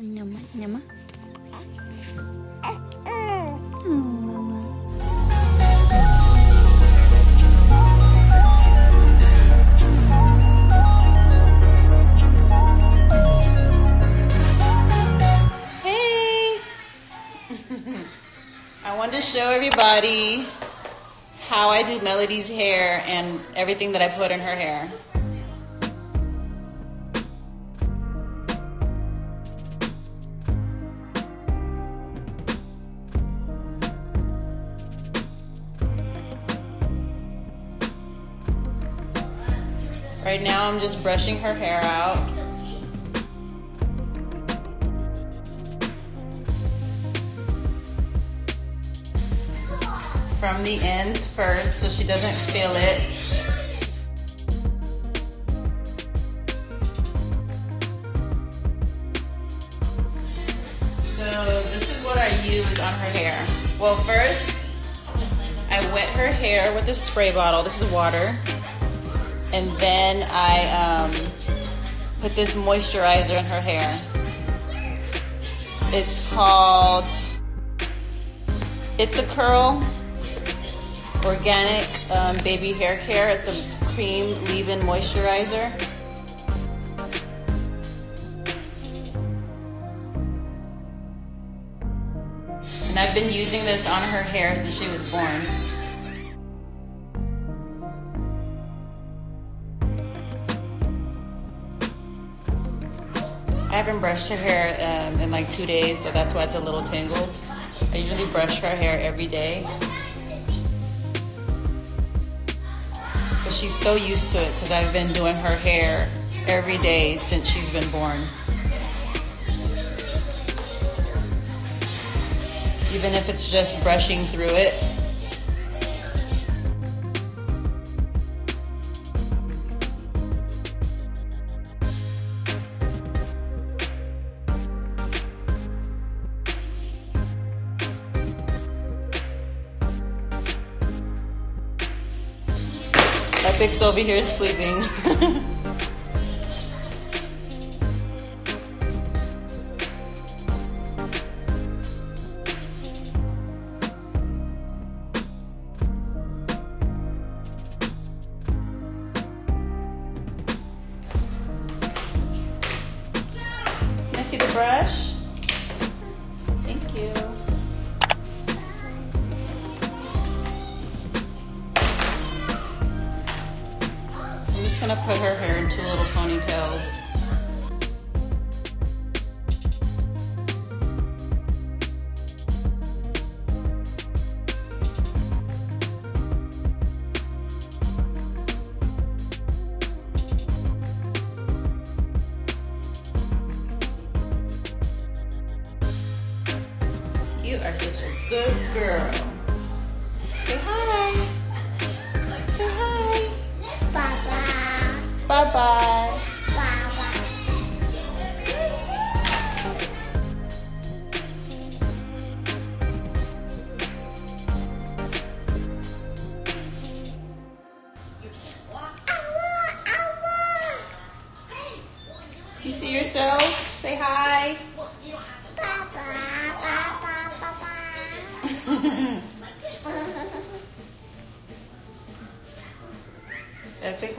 Nyama, nyama. Hey! I wanted to show everybody how I do Melody's hair and everything that I put in her hair. Right now, I'm just brushing her hair out. From the ends first so she doesn't feel it. So, this is what I use on her hair. Well, first, I wet her hair with a spray bottle. This is water and then I um, put this moisturizer in her hair. It's called It's a Curl Organic um, Baby Hair Care. It's a cream leave-in moisturizer. And I've been using this on her hair since she was born. I haven't brushed her hair um, in like two days, so that's why it's a little tangled. I usually brush her hair every day. But she's so used to it because I've been doing her hair every day since she's been born. Even if it's just brushing through it. Epik's over here sleeping. I see the brush? I'm just gonna put her hair in two little ponytails. You are such a good girl. Say hi. Baba. Bye bye. Baba. You see yourself? Say hi.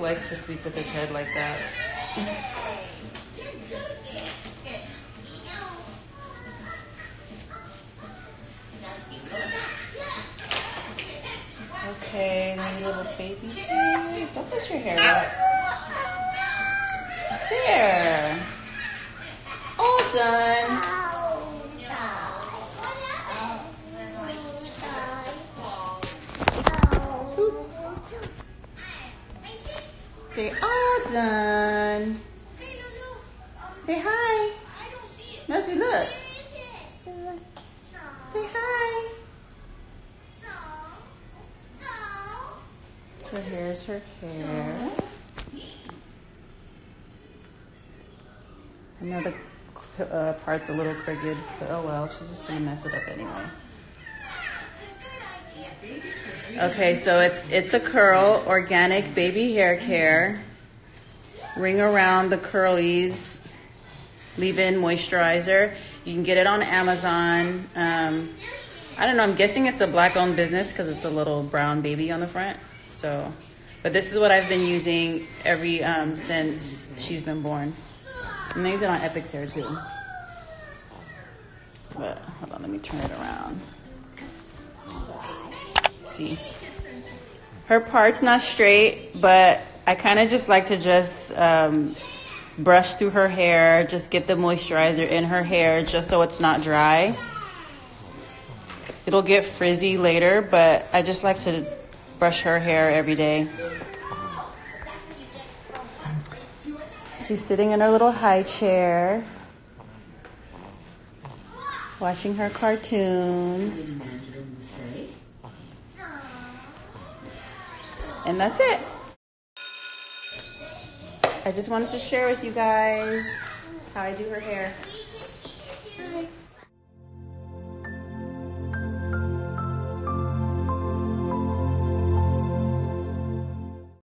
Likes to sleep with his head like that. Okay, little baby hair. Don't mess your hair up. There. All done. Say all done. Say hi. Nosy, look. Say hi. So here's her hair. The uh, part's a little crooked, but oh well, she's just gonna mess it up anyway. Okay, so it's it's a curl organic baby hair care. Ring around the curlies leave-in moisturizer. You can get it on Amazon. Um, I don't know. I'm guessing it's a black-owned business because it's a little brown baby on the front. So, but this is what I've been using every um, since she's been born. And I use it on Epik's hair too. But hold on, let me turn it around. Her part's not straight, but I kind of just like to just um, brush through her hair, just get the moisturizer in her hair, just so it's not dry. It'll get frizzy later, but I just like to brush her hair every day. She's sitting in her little high chair, watching her cartoons. And that's it. I just wanted to share with you guys how I do her hair.